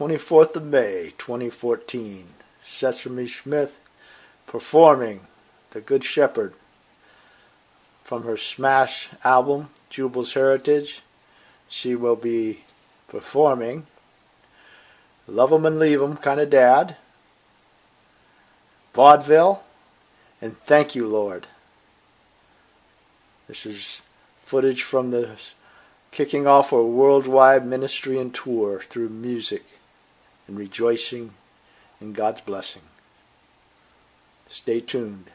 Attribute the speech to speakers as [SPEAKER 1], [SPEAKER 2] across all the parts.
[SPEAKER 1] 24th of May, 2014. Sesame Smith performing The Good Shepherd from her Smash album, Jubal's Heritage. She will be performing Love 'em and Leave 'em Kind of Dad, Vaudeville, and Thank You, Lord. This is footage from the kicking off a worldwide ministry and tour through music and rejoicing in God's blessing. Stay tuned.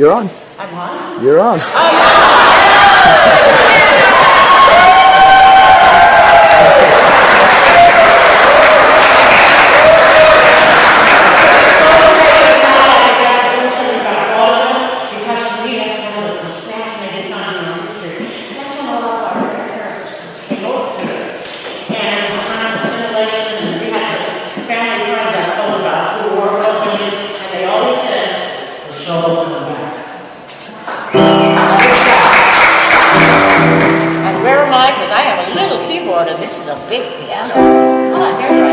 [SPEAKER 1] You're on.
[SPEAKER 2] I'm on.
[SPEAKER 1] You're on.
[SPEAKER 2] Oh, this is a big piano. Come on, here's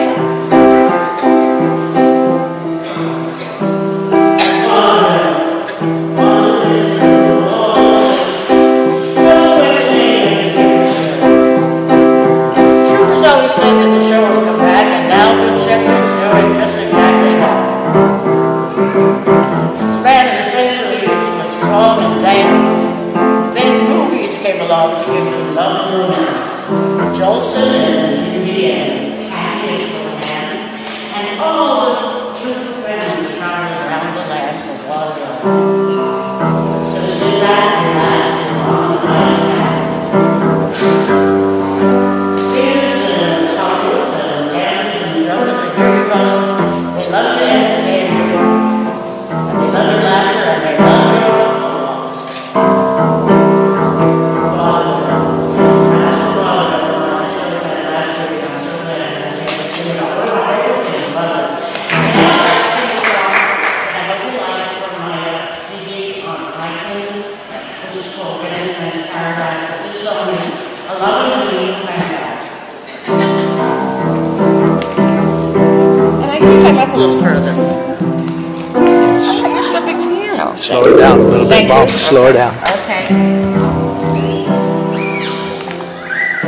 [SPEAKER 1] Bob, slow down.
[SPEAKER 2] Okay.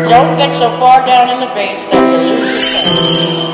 [SPEAKER 2] Don't get so far down in the bass that you lose yourself.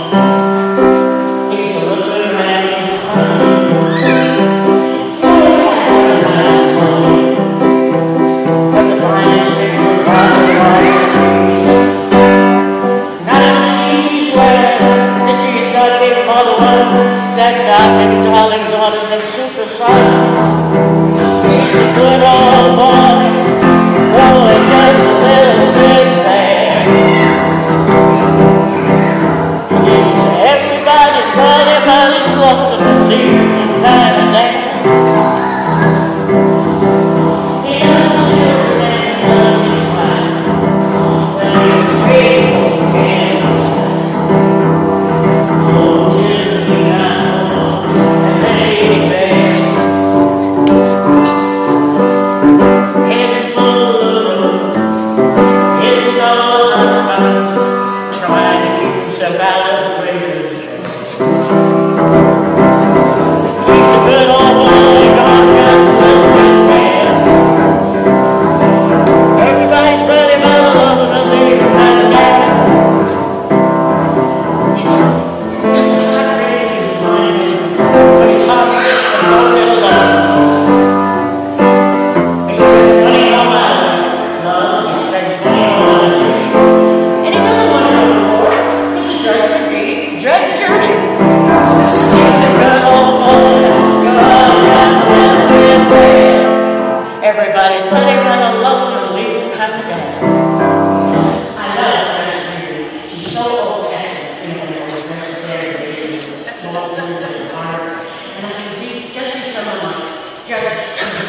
[SPEAKER 2] Judge,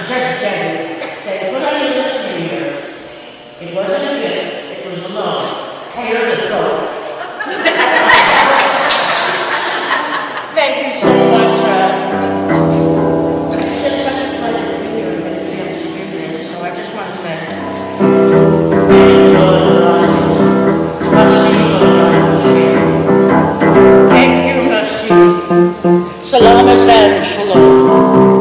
[SPEAKER 2] Judge Denny said, what are you listening here? It wasn't a gift, it was a loan. you're it both. Thank you so much. Uh, it's just such a pleasure to be here and get a chance to do this, so I just want to say, Thank you, Rusty. Salamas and shalom.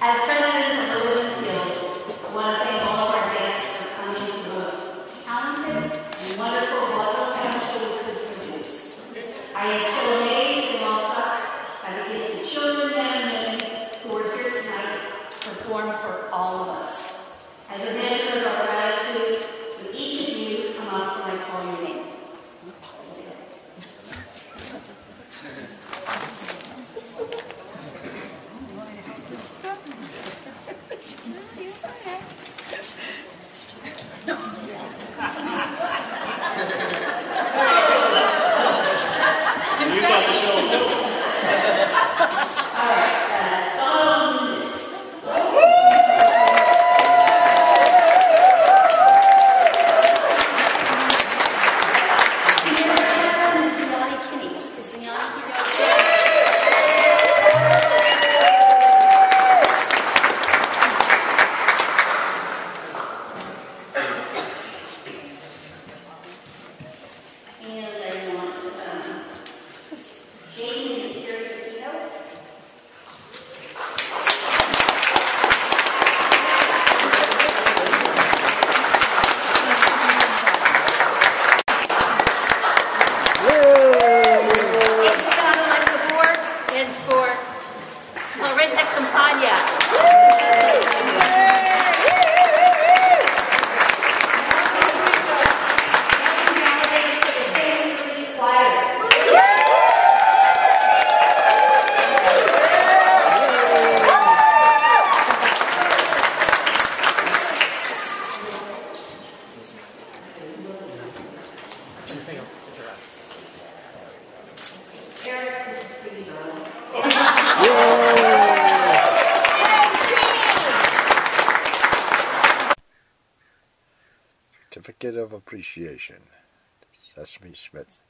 [SPEAKER 3] As
[SPEAKER 1] Certificate of Appreciation. Sesame Smith.